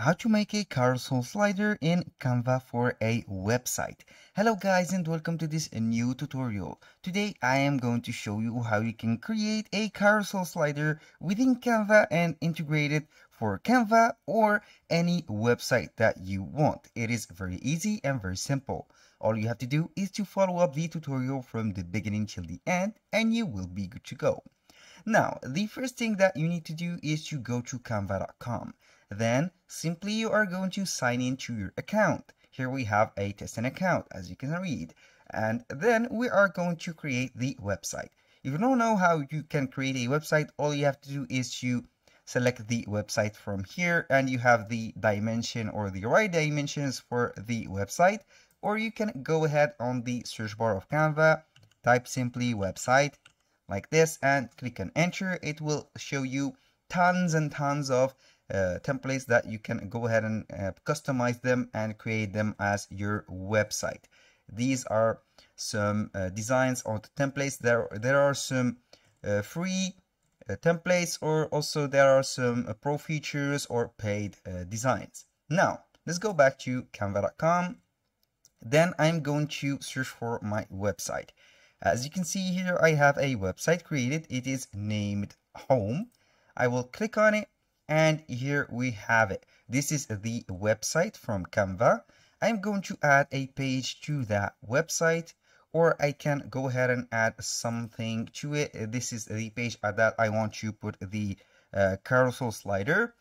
how to make a carousel slider in Canva for a website. Hello guys and welcome to this new tutorial. Today I am going to show you how you can create a carousel slider within Canva and integrate it for Canva or any website that you want. It is very easy and very simple. All you have to do is to follow up the tutorial from the beginning till the end and you will be good to go. Now, the first thing that you need to do is to go to canva.com. Then simply you are going to sign into your account. Here we have a testing account as you can read. And then we are going to create the website. If you don't know how you can create a website, all you have to do is to select the website from here and you have the dimension or the right dimensions for the website or you can go ahead on the search bar of Canva type simply website like this and click on enter it will show you tons and tons of templates that you can go ahead and uh, customize them and create them as your website. These are some uh, designs or templates. There, there are some uh, free uh, templates or also there are some uh, pro features or paid designs. Now, let's go back to canva.com. Then I'm going to search for my website. As you can see here, I have a website created. It is named home. I will click on it and here we have it. This is the website from Canva. I'm going to add a page to that website or I can go ahead and add something to it. This is the page that I want to put the uh, carousel slider.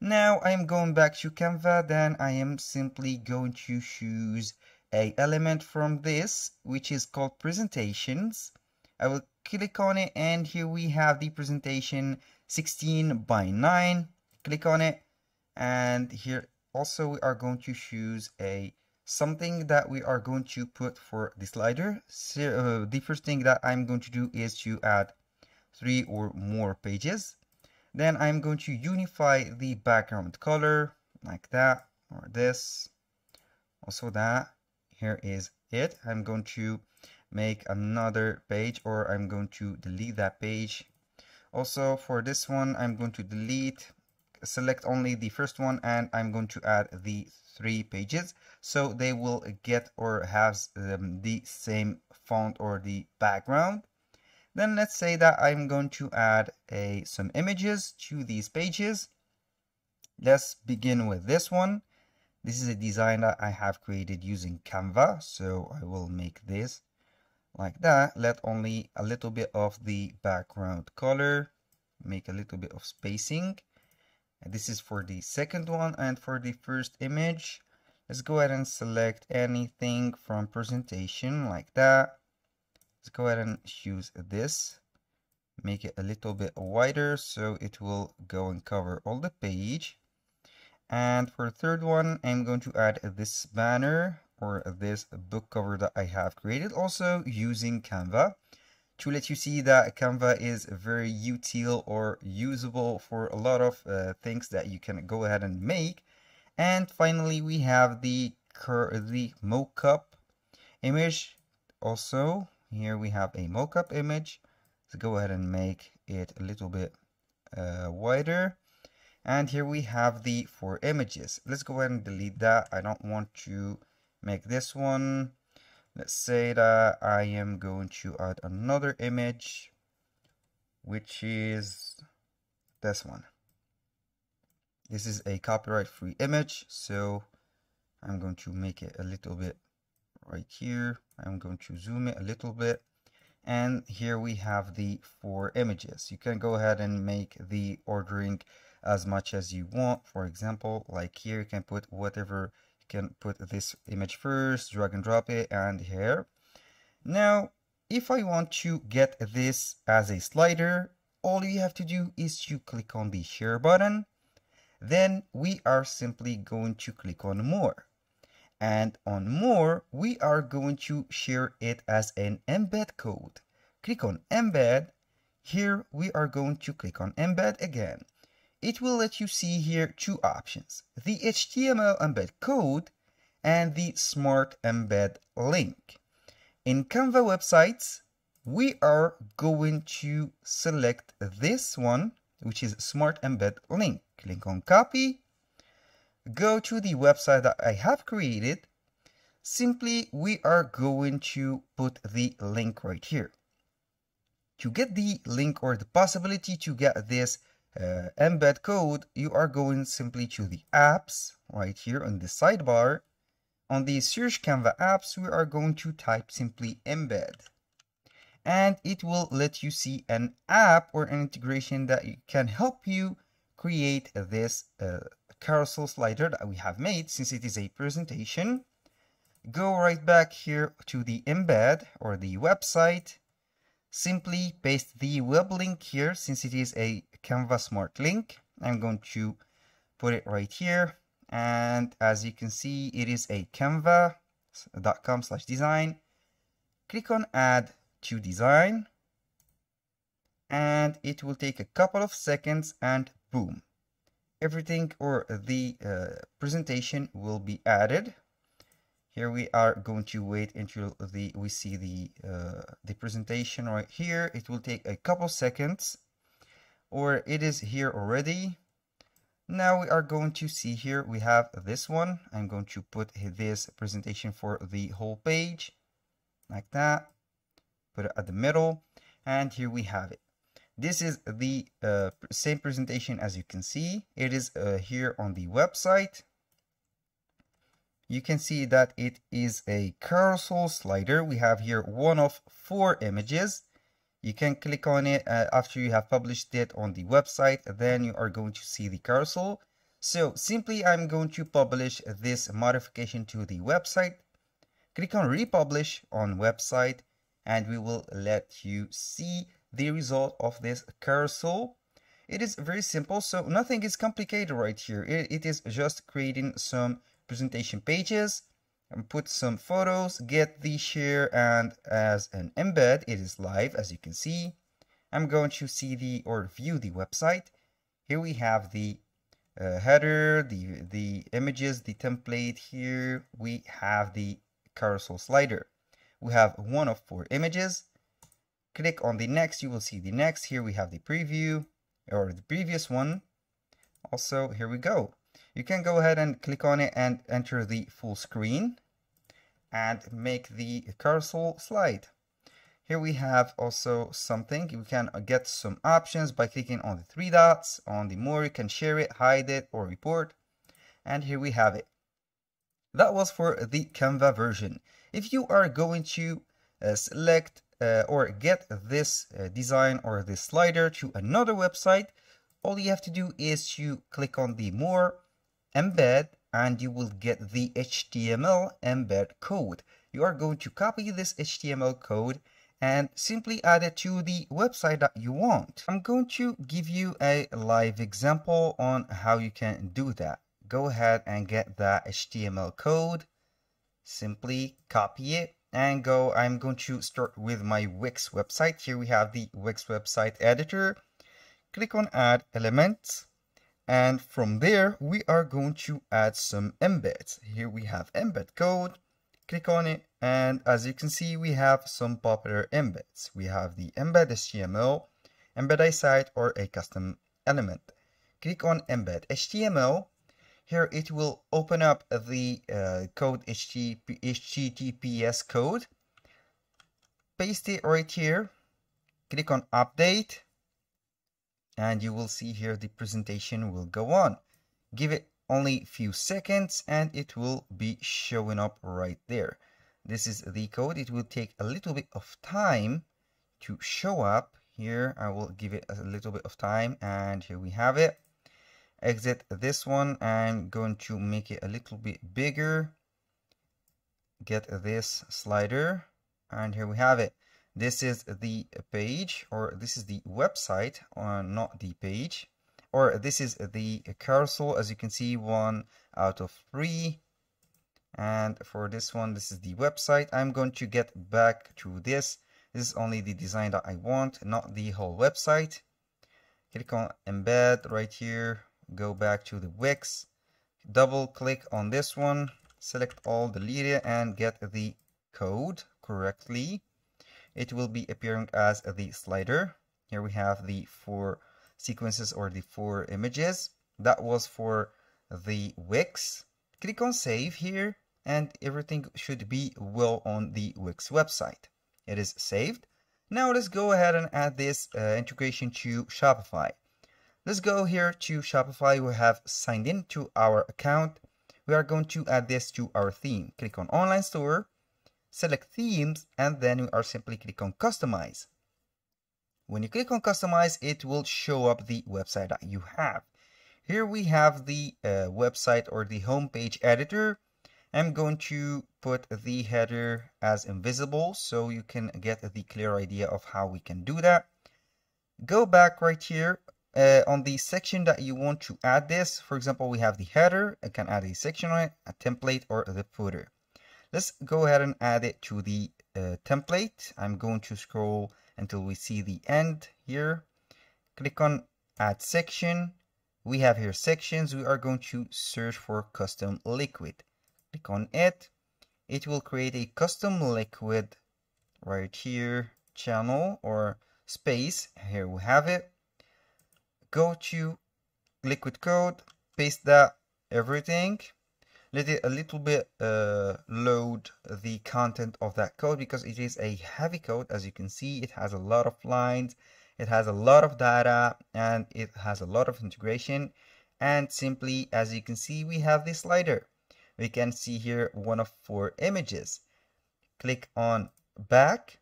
Now I'm going back to Canva, then I am simply going to choose a element from this, which is called presentations. I will click on it and here we have the presentation 16 by 9 click on it and here also we are going to choose a something that we are going to put for the slider. So uh, the first thing that i'm going to do is to add three or more pages. Then i'm going to unify the background color like that or this. Also that. Here is it. I'm going to make another page or i'm going to delete that page. Also for this one i'm going to delete select only the first one and I'm going to add the three pages. So they will get or have um, the same font or the background. Then let's say that I'm going to add a some images to these pages. Let's begin with this one. This is a design that I have created using Canva so I will make this like that let only a little bit of the background color make a little bit of spacing. This is for the second one and for the first image. Let's go ahead and select anything from presentation like that. Let's go ahead and choose this. Make it a little bit wider so it will go and cover all the page. And for the third one I'm going to add this banner or this book cover that I have created also using Canva to let you see that Canva is very util or usable for a lot of uh, things that you can go ahead and make. And finally, we have the the mockup image. Also, here we have a mockup image. Let's go ahead and make it a little bit uh, wider. And here we have the four images. Let's go ahead and delete that. I don't want to make this one. Let's say that I am going to add another image which is this one. This is a copyright free image so I'm going to make it a little bit right here. I'm going to zoom it a little bit. And here we have the four images. You can go ahead and make the ordering as much as you want. For example like here you can put whatever can put this image first, drag and drop it, and here. Now, if I want to get this as a slider, all you have to do is to click on the share button. Then we are simply going to click on more. And on more, we are going to share it as an embed code. Click on embed. Here we are going to click on embed again it will let you see here two options, the HTML embed code and the smart embed link. In Canva websites, we are going to select this one, which is smart embed link. Click on copy, go to the website that I have created, simply we are going to put the link right here. To get the link or the possibility to get this uh, embed code, you are going simply to the apps right here on the sidebar. On the search Canva apps, we are going to type simply embed. And it will let you see an app or an integration that can help you create this uh, carousel slider that we have made since it is a presentation. Go right back here to the embed or the website simply paste the web link here since it is a Canva Smart link. I'm going to put it right here. And as you can see, it is a canva.com slash design. Click on add to design. And it will take a couple of seconds and boom. Everything or the uh, presentation will be added here we are going to wait until the we see the uh, the presentation right here. It will take a couple seconds or it is here already. Now we are going to see here we have this one. I'm going to put this presentation for the whole page like that. Put it at the middle and here we have it. This is the uh, same presentation as you can see. It is uh, here on the website you can see that it is a carousel slider. We have here one of four images. You can click on it uh, after you have published it on the website. Then you are going to see the carousel. So simply I'm going to publish this modification to the website. Click on republish on website and we will let you see the result of this carousel. It is very simple, so nothing is complicated right here. it, it is just creating some presentation pages and put some photos, get the share and as an embed, it is live as you can see. I'm going to see the or view the website. Here we have the uh, header, the, the images, the template here. We have the carousel slider. We have one of four images. Click on the next, you will see the next. Here we have the preview or the previous one. Also, here we go you can go ahead and click on it and enter the full screen and make the carousel slide. Here we have also something, you can get some options by clicking on the three dots. On the more, you can share it, hide it, or report. And here we have it. That was for the Canva version. If you are going to uh, select uh, or get this uh, design or this slider to another website, all you have to do is to click on the more embed and you will get the HTML embed code. You are going to copy this HTML code and simply add it to the website that you want. I'm going to give you a live example on how you can do that. Go ahead and get that HTML code. Simply copy it and go. I'm going to start with my Wix website. Here we have the Wix website editor. Click on add elements and from there, we are going to add some embeds. Here we have embed code. Click on it. And as you can see, we have some popular embeds. We have the embed HTML, embed a site, or a custom element. Click on embed HTML. Here it will open up the uh, code HTTP, HTTPS code. Paste it right here. Click on update and you will see here the presentation will go on. Give it only few seconds and it will be showing up right there. This is the code. It will take a little bit of time to show up. Here I will give it a little bit of time and here we have it. Exit this one. I'm going to make it a little bit bigger. Get this slider and here we have it this is the page or this is the website or not the page or this is the carousel as you can see one out of three. And for this one this is the website. I'm going to get back to this. This is only the design that I want not the whole website. Click on embed right here. Go back to the Wix. Double click on this one. Select all delete it and get the code correctly it will be appearing as the slider. Here we have the four sequences or the four images. That was for the Wix. Click on save here and everything should be well on the Wix website. It is saved. Now let's go ahead and add this uh, integration to Shopify. Let's go here to Shopify. We have signed in to our account. We are going to add this to our theme. Click on online store, select themes, and then we are simply click on customize. When you click on customize, it will show up the website that you have. Here we have the uh, website or the homepage editor. I'm going to put the header as invisible so you can get the clear idea of how we can do that. Go back right here uh, on the section that you want to add this. For example, we have the header. I can add a section on it, a template, or the footer. Let's go ahead and add it to the uh, template. I'm going to scroll until we see the end here. Click on add section. We have here sections. We are going to search for custom liquid. Click on it. It will create a custom liquid right here channel or space. Here we have it. Go to liquid code, paste that everything let it a little bit uh, load the content of that code because it is a heavy code. As you can see it has a lot of lines it has a lot of data and it has a lot of integration. And simply as you can see we have this slider. We can see here one of four images. Click on back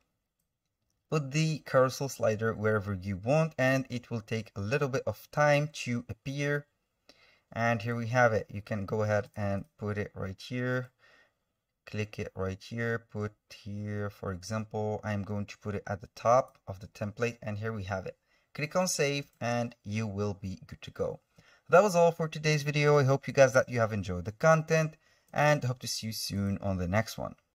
put the carousel slider wherever you want and it will take a little bit of time to appear and here we have it. You can go ahead and put it right here. Click it right here. Put here for example I'm going to put it at the top of the template and here we have it. Click on save and you will be good to go. That was all for today's video. I hope you guys that you have enjoyed the content and hope to see you soon on the next one